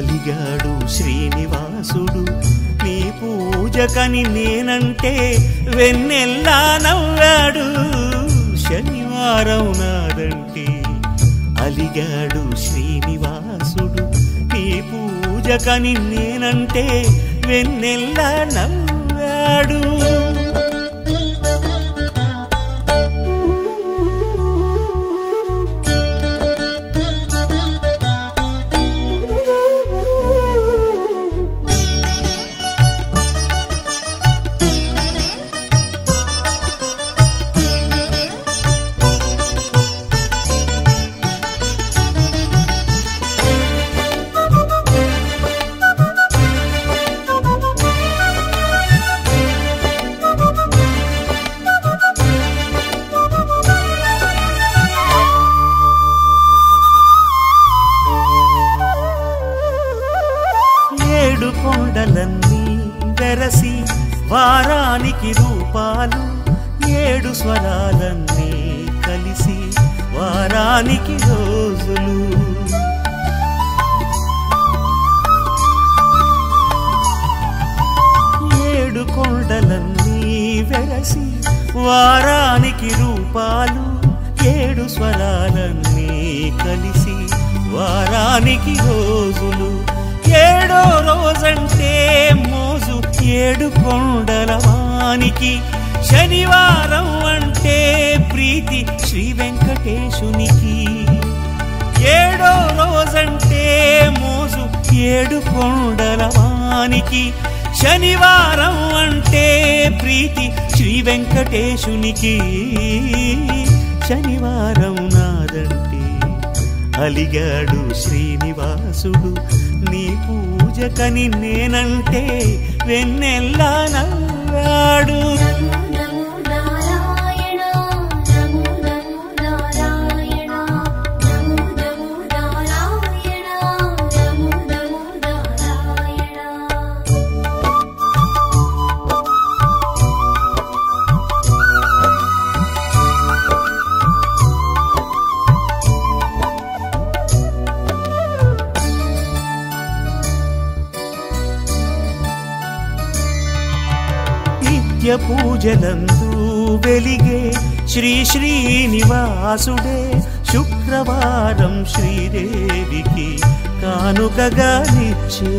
అలిగాడు శ్రీనివాసుడు. నీ పూజకని నేనంటే వెన్నెల్లా నవ్వాడు. శనివారం నాదంటే అలిగాడు శ్రీనివాసుడు. నీ పూజకని నేనంటే వెన్నెల్లా నవ్వాడు. వారానికి రోజులు. ఏడు కొండలన్నీ వెరసి వారానికి రూపాలు ఏడు స్వరాలన్నీ కలిసి వారానికి రోజులు. ఏడో రోజంటే మోజు ఏడు కొండల వానికి శనివారం అంటే ప్రీతి శ్రీ వెంకటేశునికి. ఏడో రోజంటే మోజు ఏడు కొండల వానికి. శనివారం అంటే ప్రీతి శ్రీ వెంకటేశునికి. శనివారం నాదంటే అలిగాడు శ్రీనివాసుడు. నీ పూజకని నేనంటే వెన్నెల్లా నవ్వాడు. పూజలందు వెలిగే శ్రీ శ్రీనివాసుడే శుక్రవారం శ్రీదేవికి కానుకగా నిచ్చే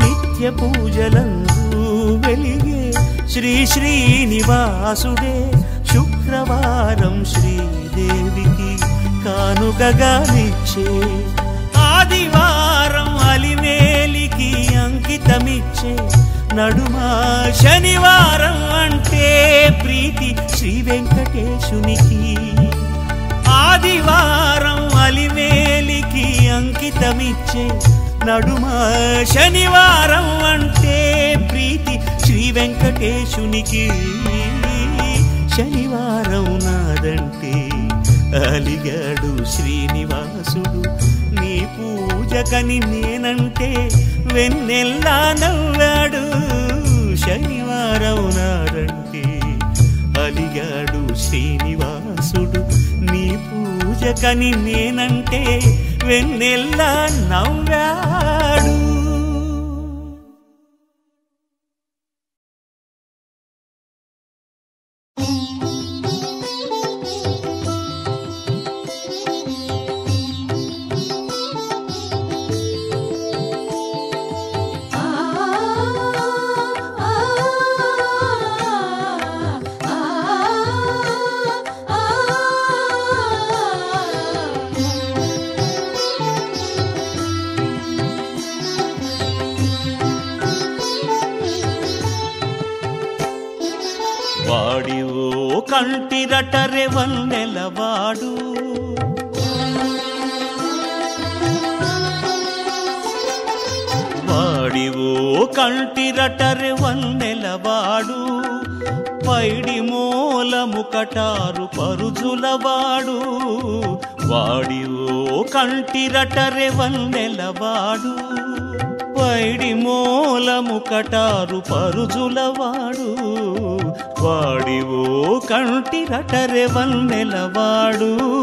నిత్య పూజలందు వెలిగే శ్రీ శ్రీనివాసుడే శుక్రవారం శ్రీదేవికి కానుకగా నిచ్చే ఆదివారం అంకితమిచ్చే నడుమా శనివారం అంటే ప్రీతి శ్రీ వెంకటేశునికి. ఆదివారం అలివేలికి అంకితమిచ్చే నడుమ శనివారం అంటే ప్రీతి శ్రీ వెంకటేశునికి. శనివారం నాదంటే అలిగాడు శ్రీనివాసు. పూజకని నేనంటే వెన్నెల్లా నవ్వాడు. శనివారం నాదంటే అలిగాడు శ్రీనివాసుడు. నీ పూజకని నేనంటే వెన్నెల్లా నవ్వాడు. వాడు వాడివో కంటిరటరె వన్నెలవాడు పైడి మూలము కటారు పరుజులవాడు. వాడివో కంటిరటరె వన్నెలవాడు పైడి మూలము కటారు పరుజులవాడు. వాడివో కంటిరటరె వన్నెలవాడు.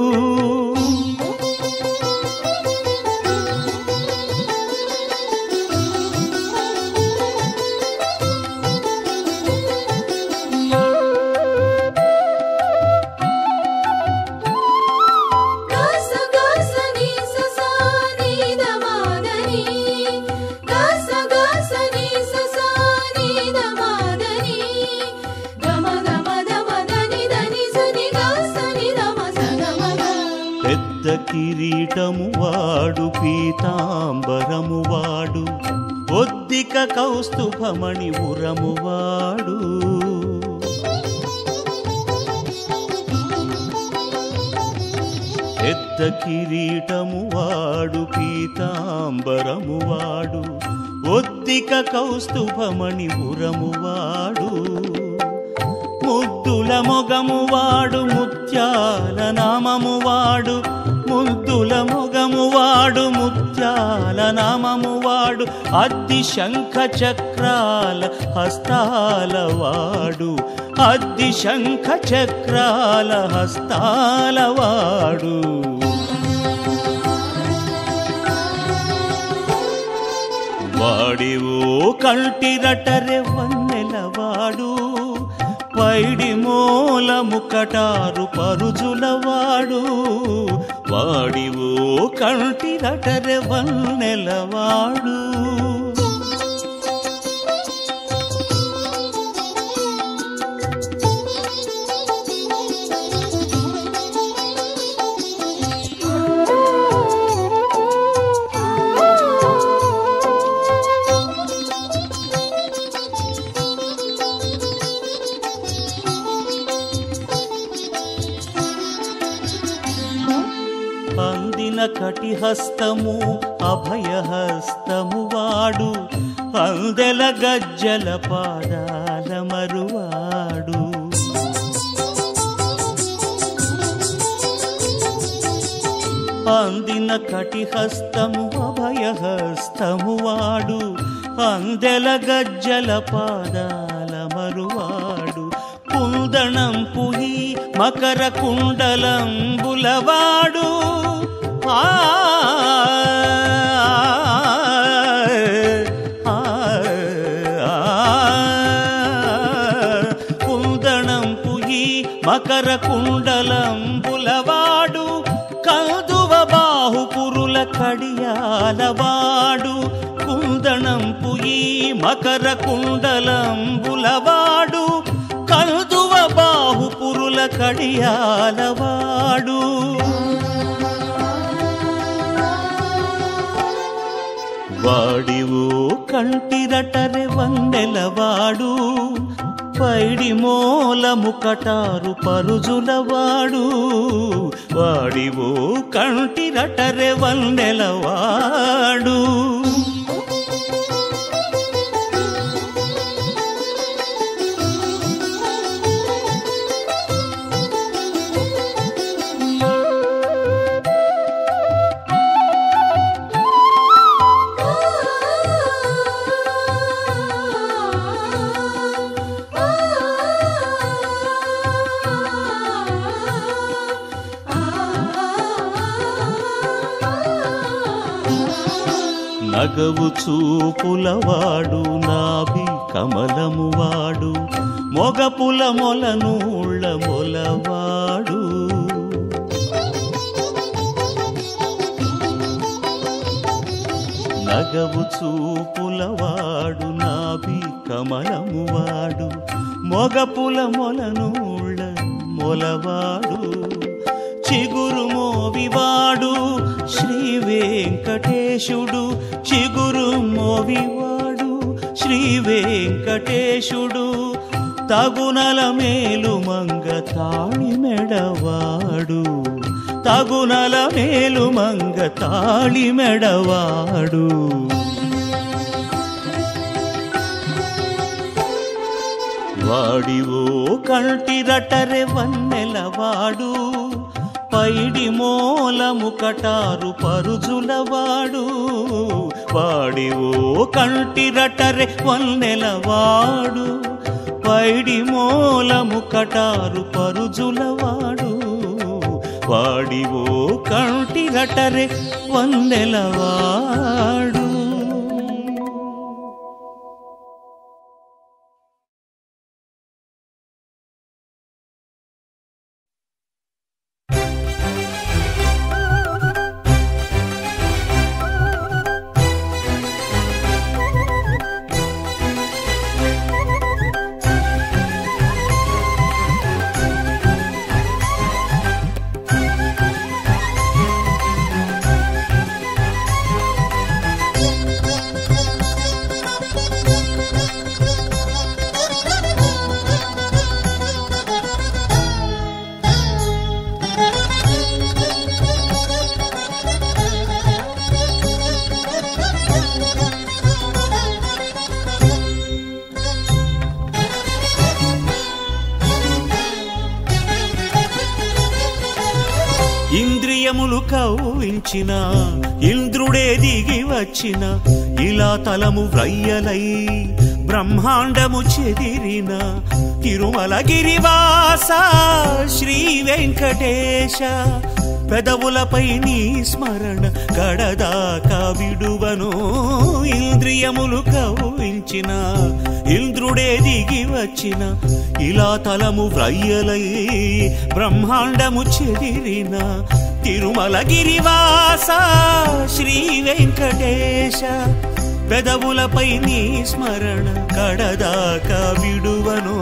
పీతాంబరమువాడు ఒద్దిక కౌస్తుభమణి ఉరమువాడు. పెద్ద కిరీటమువాడు పీతాంబరమువాడు పీతాంబరము ఒద్దిక కౌస్తుభమణి ఉరమువాడు. ముద్దుల మొగమువాడు ముత్యాల నామమువాడు వాడు ముద్దుల ముగము వాడు ముత్యాల నామము వాడు అద్ది శంఖ చక్రాల హస్తాల వాడు. అద్ది శంఖ చక్రాల హస్తాల వాడు. వాడివో కంటిరటరె వన్నెలవాడు పైడి మూలము పరుజులవాడు వాడివో కంటిరటరె కటిహస్తము అభయహస్తము వాడు అందెల గజ్జల పాదాల మరువాడు. అందిన కటిహస్తము అభయహస్తము వాడు అందెల గజ్జల పాదాల మరువాడు. కుందణం పుహి మకర కుండలం బులవాడు కుందణం పుయి మకర కుండలం బులవాడు కల్దువ బాహుపురుల కడియాలవాడు కుందణం పుయి మకర కుండలం బులవాడు కల్దువ బాహుపురుల కడియాలవాడు. వాడివు కంటిరటరె వందెలవాడు పైడి మూలము కటారు పరుజులవాడు. వాడివు కంటిరటరె వన్నెలవాడు నగవు చూపులవాడు నాభి కమలము వాడు. మొగపుల మొలనూళ్ళ మొలవాడు నగవు చూపులవాడు నాభి కమలము వాడు. మొగపుల మొలనూళ్ళ మొలవాడు చిగురు మోవివాడు శ్రీ వెంకటేశుడు. చిగురు మోవివాడు శ్రీ వెంకటేశుడు. తగునల మేలు మంగ తాళి మెడవాడు. తగునల మేలు మంగ తాళి మెడవాడు. వాడివో కంటి రటరే వన్నెలవాడు పైడి మూలము కటారు పరుజులవాడు. ఓ కంటిరటరె వన్నెలవాడు. పైడి మూలము కటారు పరుజులవాడు. వాడివో కంటిరటరె వన్నెలవాడు. వచ్చిన ఇంద్రుడే దిగి వచ్చిన ఇలా తలము వ్రయ్యలై బ్రహ్మాండము చెదిరిన. తిరుమల గిరివాస శ్రీ వెంకటేశ పెదవులపై నీ స్మరణ గడదాకా విడువను. ఇంద్రియములు కౌవించిన ఇంద్రుడే దిగి వచ్చిన ఇలా తలము వ్రయ్యలై బ్రహ్మాండము చెదిరిన. తిరుమల గిరివాస శ్రీ వెంకటేశ పెదవులపై నీ స్మరణ కడదాకా విడువను.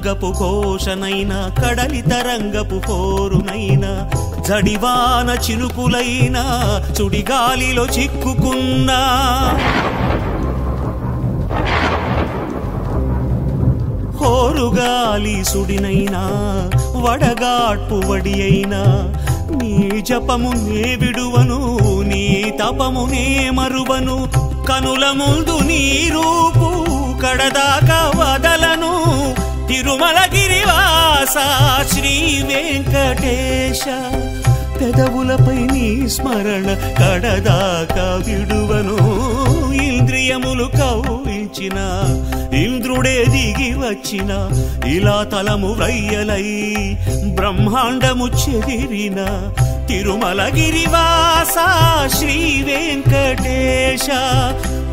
రంగపు ఘోషనైన కడలి తరంగపు పోరునైన జడివాన చినుకులైన చుడిగాలిలో చిక్కుకున్నా. హోరుగాలి సుడినైనా వడగాట్పు వడి అయినా నీ జపము నే విడువను నీ తపము నే మరువను కనుల ముందు నీ రూపు కడదాకా వదలను తిరుమలగిరివాస శ్రీ వెంకటేశ. పెదవులపై నీ స్మరణ కడదాకా విడువను. ఇంద్రియములు కౌవించిన ఇంద్రుడే దిగి వచ్చిన ఇలా తలము వ్రయ్యలై బ్రహ్మాండము చెదిరిన తిరుమల గిరివాస శ్రీ వెంకటేశ.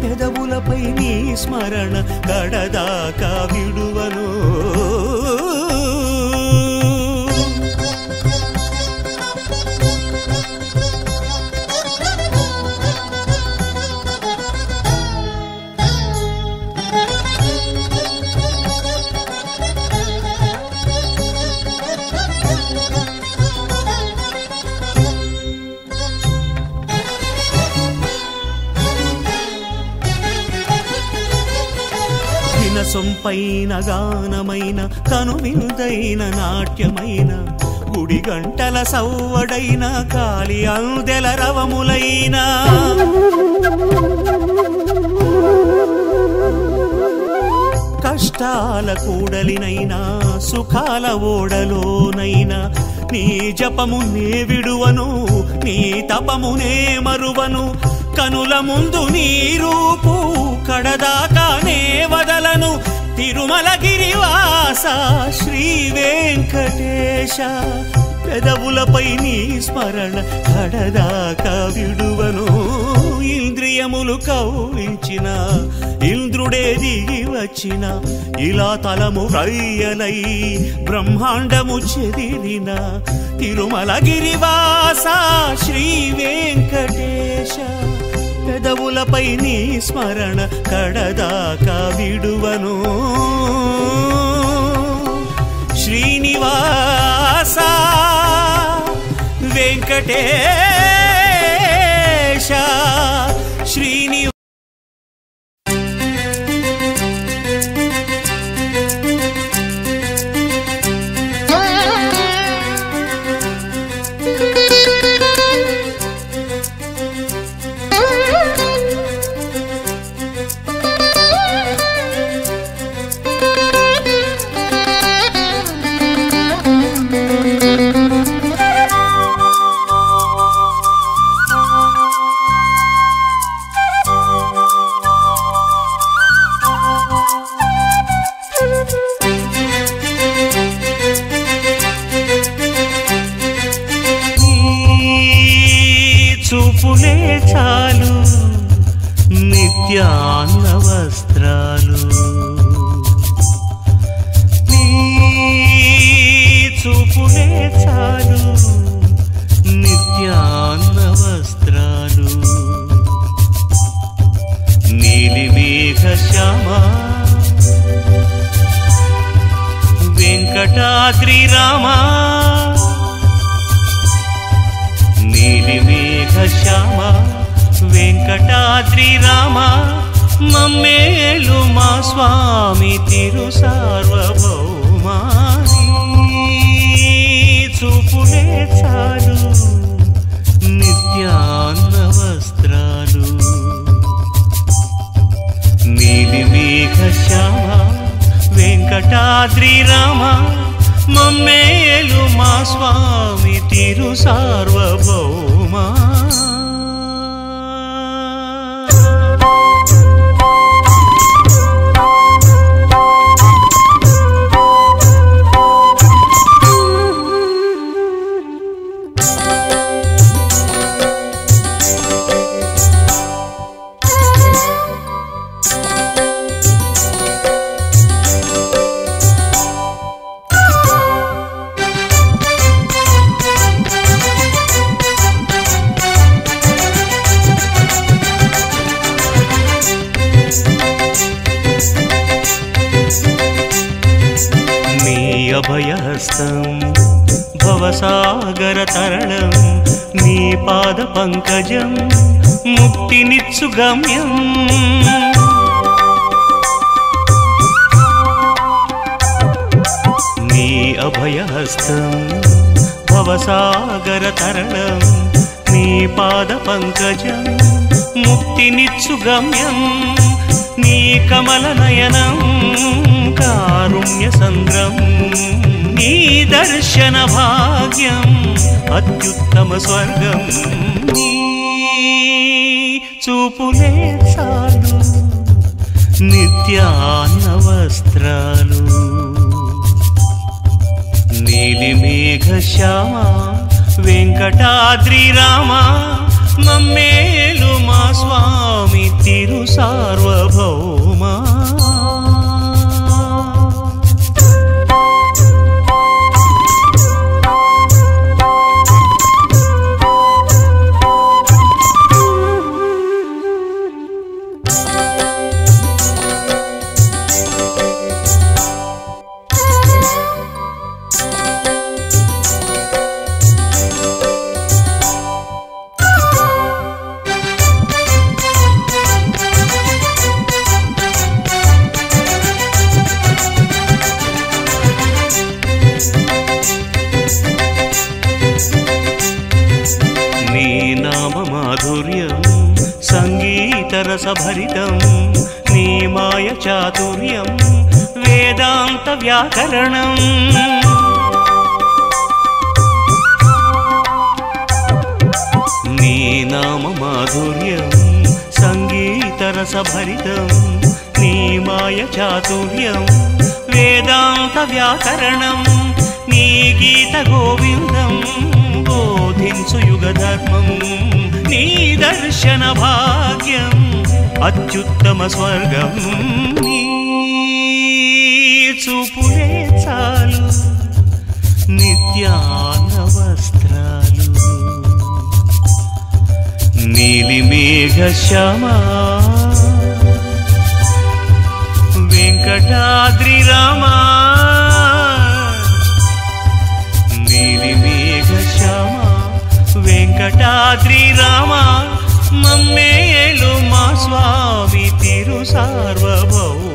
పెదవులపై నీ స్మరణ కడదాకా విడువను. వినసొంపైన గానమైన కనువిందైన నాట్యమైన గుడి గంటల సవ్వడైన కాలి అందెల రవములైన. కష్టాల కూడలినైనా సుఖాల ఓడలోనైనా నీ జపము నే విడువను నీ తపము నే మరువను కనుల ముందు నీ రూపు కడదాకానే వదలను తిరుమల గిరివాస శ్రీ వెంకటేశ. పెదవులపై నీ స్మరణ కడదాకా విడువను. ఇంద్రియములు కౌవించిన ఇంద్రుడే దిగి వచ్చిన ఇలా తలము రయ్యలై బ్రహ్మాండము చెదిరిన తిరుమల గిరివాస శ్రీ వెంకటేశ. పెదవులపై నీ స్మరణ కడదాకా విడువను. శ్రీనివాస వెంకటేశ శ్రీని వెంకటాద్రి రామా నీలిమేఘ శ్యామ వెంకటాద్రి రామ మమ్మేలు మా స్వామి తిరు సార్వభౌమాని చూపులే చాలు నిత్యాన్న వస్త్రాలు నీలిమేఘ శ్యామ వెంకటాద్రి రామ मम्मेलु मा स्वामि तिरु सार्वभौमा। హస్తం భవసాగర తరణం నీ పాద పంకజం ముక్తినిచ్చు గమ్యం నీ అభయహస్తం భవసాగర తరణం నీ పాద పంకజం ముక్తినిచ్చు గమ్యం నీ కమల నయనం కారుణ్య సంద్రం. నీ దర్శన భాగ్యం అత్యుత్తమ స్వర్గం నీ చూపులే చాలు నిత్యాన్న వస్త్రాలు నీలిమేఘ శ్యామ వెంకటాద్రి రామ మమ్మేలు మా స్వామి తిరు సార్వభౌమా మేఘశ్యామా వెంకటాద్రి రామా. నీలి మేఘ శ్యామా. వెంకటాద్రి రామా. మమ్మే ఏలు మా స్వామి తిరు సార్వభౌ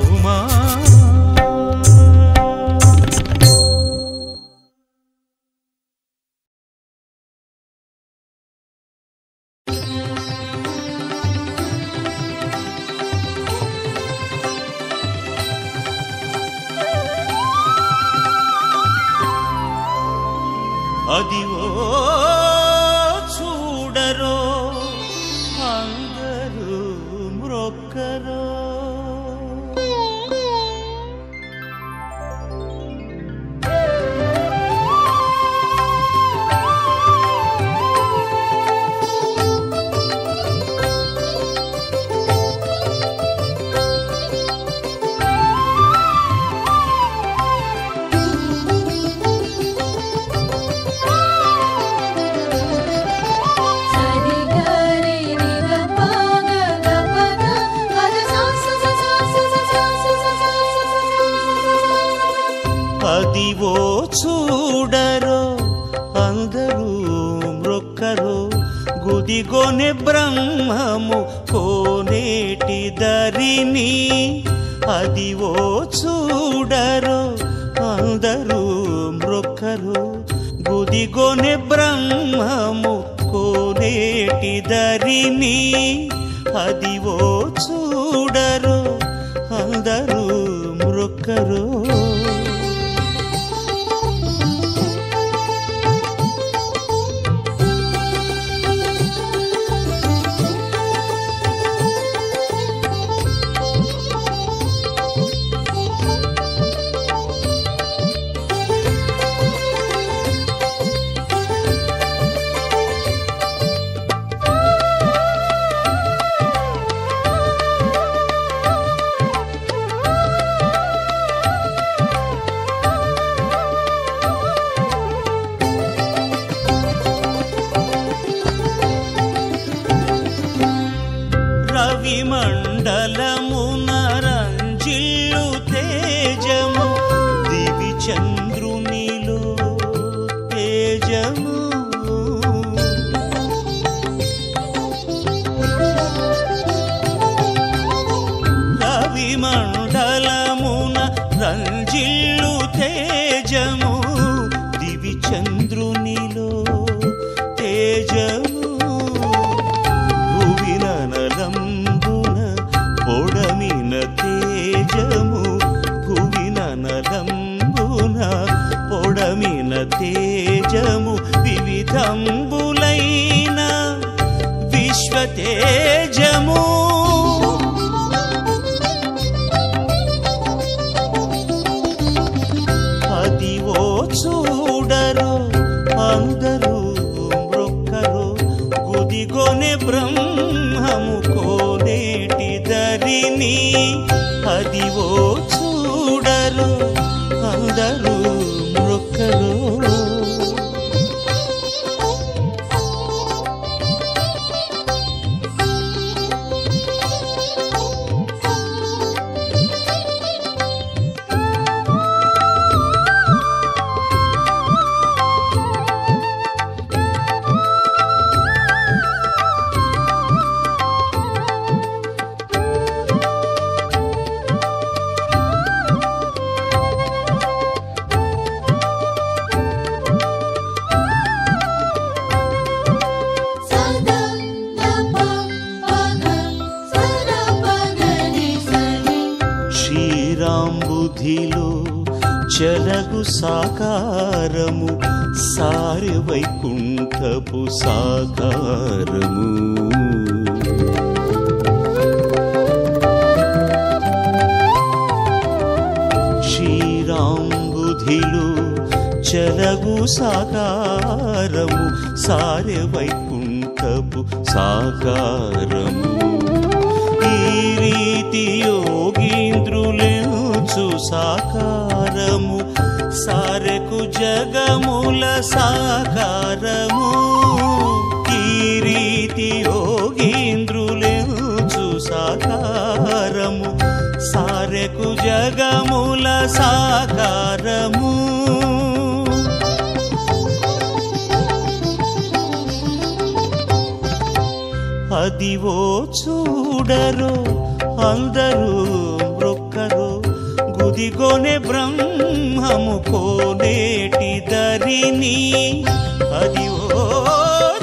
వైకుంఠపు సాకారము. శ్రీరాంబుధిలు చలగు సాకారము సారె వైకుంఠపు సాకారము. ఈ రీతి యోగీంద్రులే యోగీంద్రులెనుచు సాకారము సారకు జగముల సాకారము. ఈ రీతి యోగీంద్రులెనుచు సాకారము సారకు జగముల సాకారము. అదివో చూడరు అందరూ గుదిగొనే బ్రహ్మము కోనేటి దరిని. అది ఓ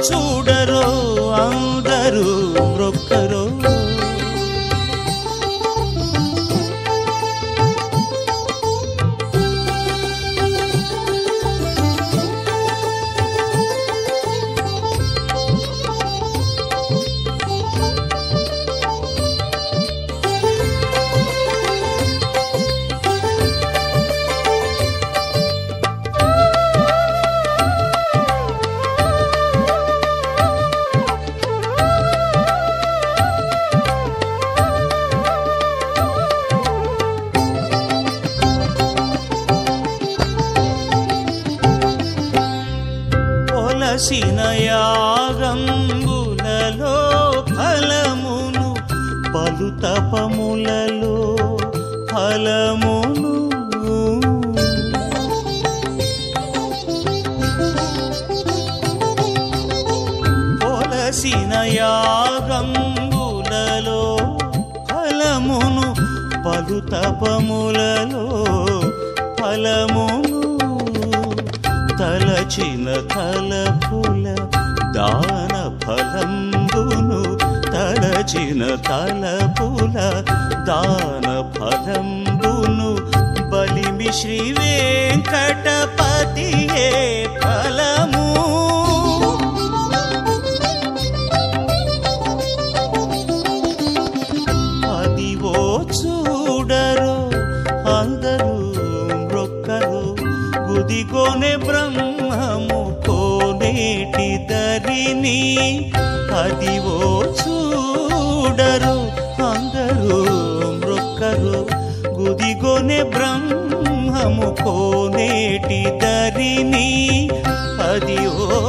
చూడరు అందరూ మ్రొక్కరు. దాచిన తలపుల దాన ఫలంబును బలిమి శ్రీ వెంకటపతియే ఫలము. అదివో చూడరు అందరూ మ్రొక్కరు గుదిగోనే బ్రహ్మము కోనేటి దరిని. అదివో చూడరు అందరూ మ్రొక్కరు గుదిగొనే బ్రహ్మము కోనేటి దరిని. అది ఓ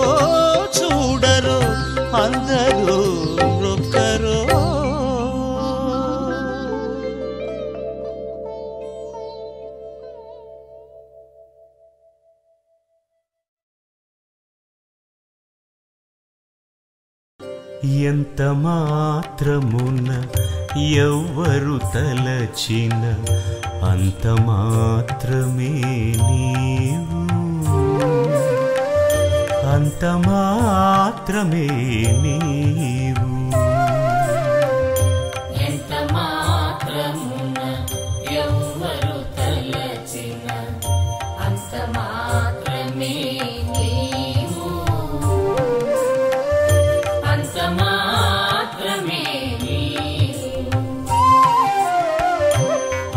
ఎంత మాత్రమున ఎవ్వరు తలచిన అంత మాత్రమే నీవు. అంత మాత్రమే నీవు.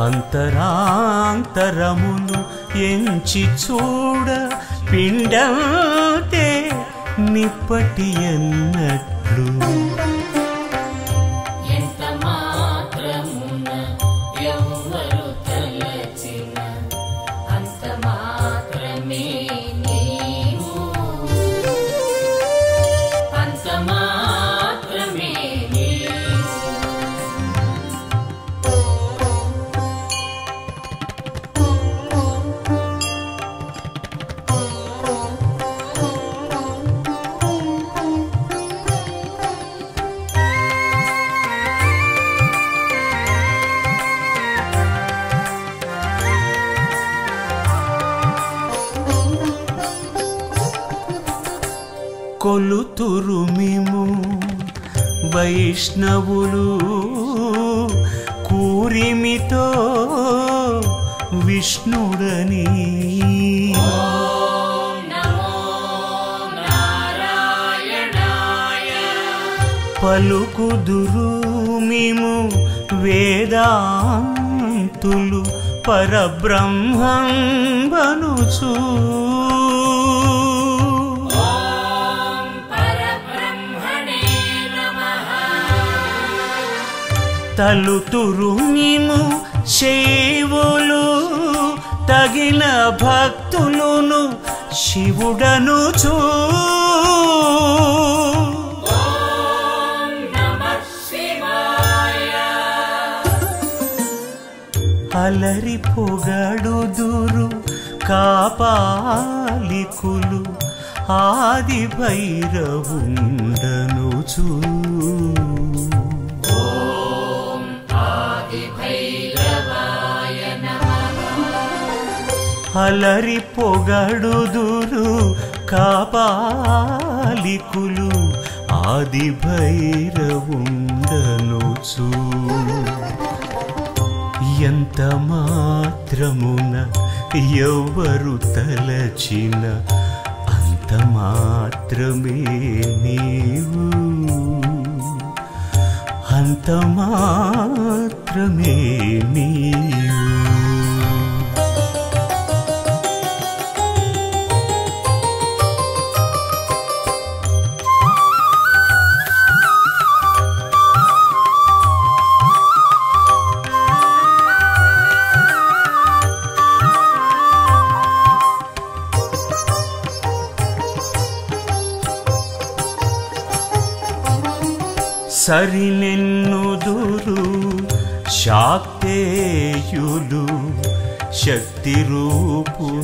అంతరాంతరమును ఎంచి చూడ పిండంతే నిప్పటి అన్నట్లు కొలుతురు మేము. వైష్ణవులు కూరిమితో విష్ణుడని. పలుకుదురు మేము వేదాంతులు పరబ్రహ్మం బనుచూ. తలుతురు నిము శైవులు తగిన భక్తులును శివుడను చూ. అలరి పొగడుదురు కాపాలికులు ఆది భైరవుండను చూ. అలరి పొగడుదురు కాపాలికులు ఆది భైరవుండను చూ ఎంత మాత్రమున ఎవ్వరు తలచిన అంత మాత్రమే నీవు. అంత మాత్రమే నీవు.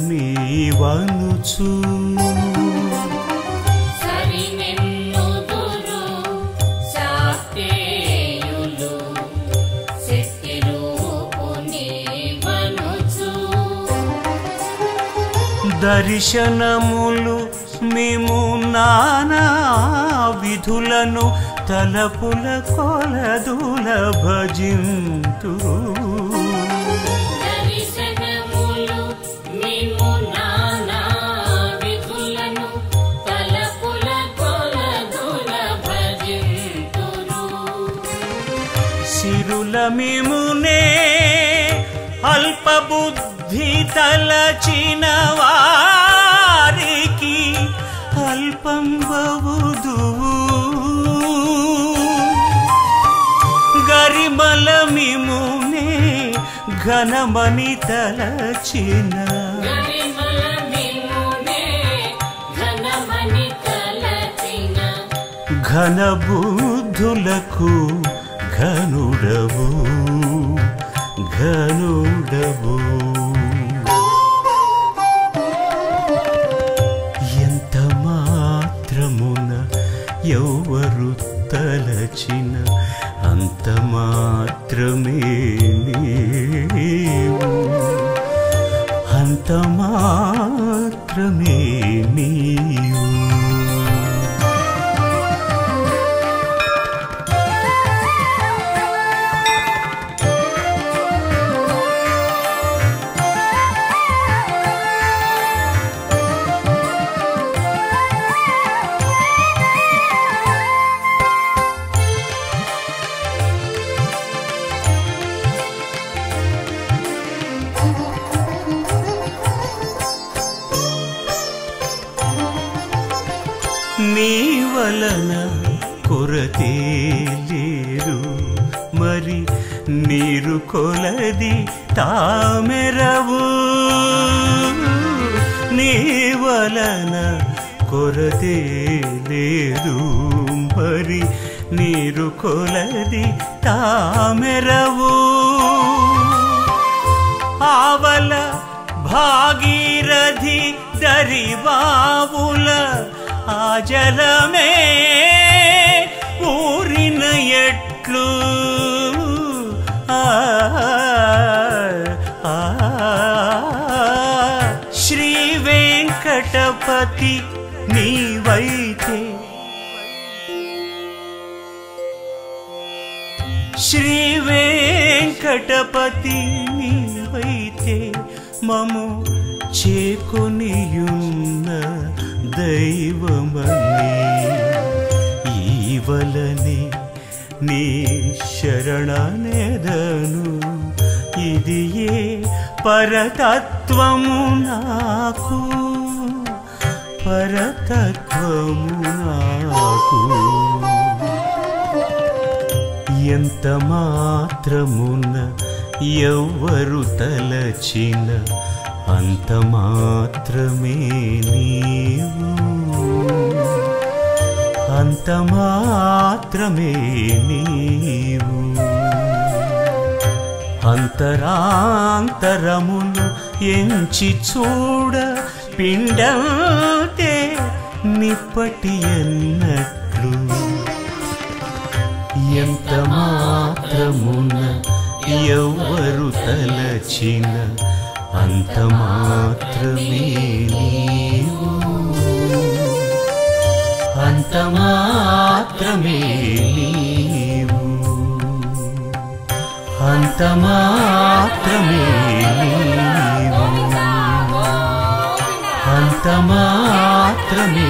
నీవనుచు. సరినెన్నుదురు శాక్తేయులు శక్తి రూపుని వనుచు దర్శనములు మేము నానా విధులను తలపుల కొలదుల భజింతు సిరుల మిమునే అల్పబుద్ధి తలచిన ఘనమని తలచిన. గరిమల ఘన బుద్ధులకు ఘనుడవు ఘనుడవు. ఎంత మాత్రమున ఎవరు తలచిన అంత మాత్రమే నీవు. అంత మాత్రమే నీ కొరతే లేదు మరి నీరు కొలది తామెరవు. ఆవల భాగీరథి దరిబావుల ఆ జలమే ఊరిన ఎట్లు. ఆ, వెంకటపతి నీవైతే. శ్రీ వెంకటపతి నీవైతే మము చేకొనియున్న దైవమని. ఈవలని నీ శరణనెదను. ఇది ఏ పరతత్వము నాకు. పరతత్వము నాకు. ఎంత మాత్రమున ఎవ్వరు తలచిన అంత మాత్రమే నీవు. అంత మాత్రమే నీవు. అంతరాంతరమును ఎంచి చూడ పిండం నిప్పటి ఎన్నట్లు. ఎంత మాత్రమున ఎవ్వరు తలచిన అంత మాత్రమే నీవు. అంత మాత్రమే నీవు. అంత మాత్రమే నీవు. అంత మాత్రమే